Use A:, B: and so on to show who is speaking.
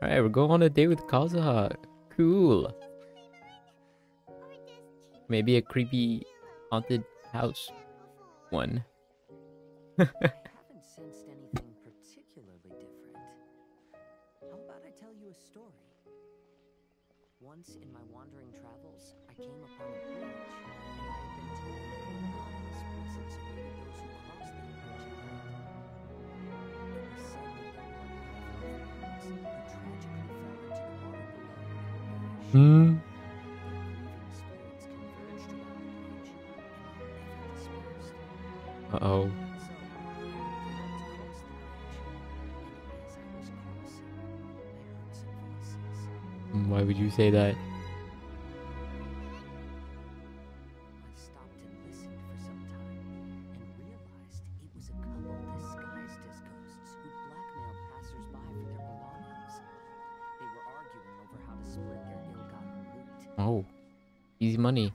A: Alright, we're going on a date with Kazuha. Cool. Maybe a creepy haunted house one.
B: I haven't sensed anything particularly different. How about I tell you a story? Once in my wandering travels, I came upon a
A: Hmm?
B: some voices.
A: Why would you say that? Oh. Easy money.